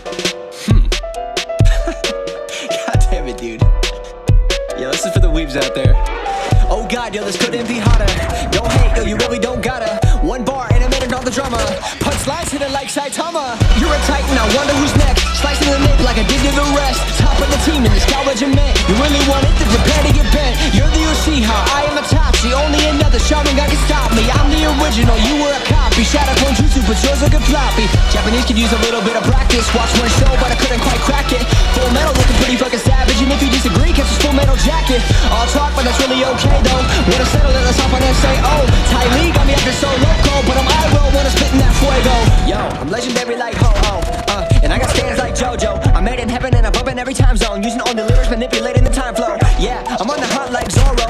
Hmm. God damn it, dude. Yo, this is for the weebs out there. Oh god, yo, this couldn't be hotter. Don't hate, yo, you really don't gotta. One bar and a minute all the drama. Punchlines hitting like Saitama. You're a titan, I wonder who's next. Slicing the neck like I did to the rest. Top of the team in this college man. You really want it, then prepare to get bent. You're the Uchiha, I am a Topsy. Only another Sharingan can stop me. I'm the original, you were a copy. Shadow clone jutsu, but yours looking floppy. Japanese could use a little bit of practice. Watch one show, but I couldn't quite crack it. Full metal looking pretty fucking savage. And if you disagree, catch this full metal jacket. All talk, but that's really okay though. Wanna settle it, let's hop on oh, Ty Lee got me acting so loco, but I'm Iroh when I'm spitting that fuego. Yo, I'm legendary like ho ho, uh, and I got stands like JoJo. I'm made in heaven and I'm bumping every time zone, using all the lyrics, manipulating the time flow. Yeah, I'm on the hunt like Zorro,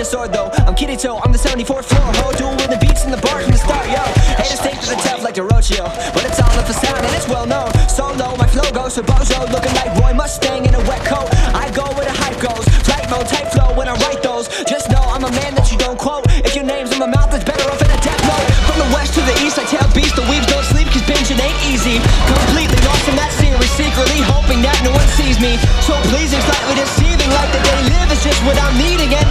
a sword though. I'm Kirito, I'm the 74th floor, ho, with the beats and the bars from the start, yo. Haters think that the tough like Orochio, but it's all a facade and it's well known. Solo, my flow goes for Bozo, looking like Roy Mustang in a wet coat. I go where the hype goes, flight mode, type flow when I write those. Just know I'm a man that you don't quote. If your name's in my mouth, it's better off in a death note. From the west to the east, I tell beast the weaves don't sleep, cause binging ain't easy. Completely lost in that series, secretly hoping that no one sees me. So pleasing, slightly deceiving, like the day live is just what I'm needing. And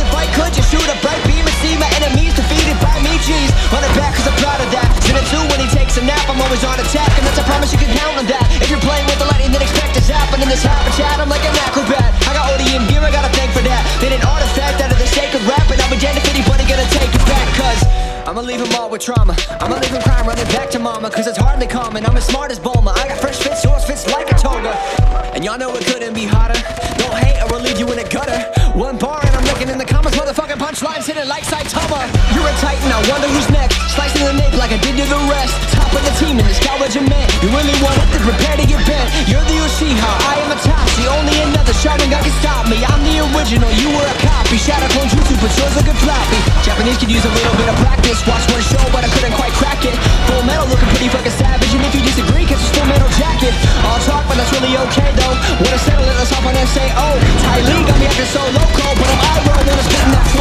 always on attack, and that's a promise you can count on that. If you're playing with the lightning, then expect zap, and in this habitat, I'm like an acrobat. I got ODM gear, I gotta thank for that. Did an artifact out of the sacred rap, and I'll be damned if anybody gonna take it back, cause I'ma leave them all with trauma. I'ma leave them crying, running back to mama, cause it's hardly common. I'm as smart as Bulma. I got fresh fits, yours fits like a toga. And y'all know it couldn't be hotter. Don't hate or we'll leave you in a gutter. One bar and I'm looking in the comments, motherfucking punchlines hitting like Saitama. You're a titan, I wonder who's next. Slicing the neck like I did to the rest. Sharingan can stop me. I'm the original, you were a copy. Shadow clone jutsu, but yours looking floppy. Japanese could use a little bit of practice. Watch one show, but I couldn't quite crack it. Full metal looking pretty fucking savage. And if you disagree, catch a full metal jacket. All talk, but that's really okay though. Wanna settle it, let's hop on and say, oh, Ty Lee got me acting so loco, but I'm Iroh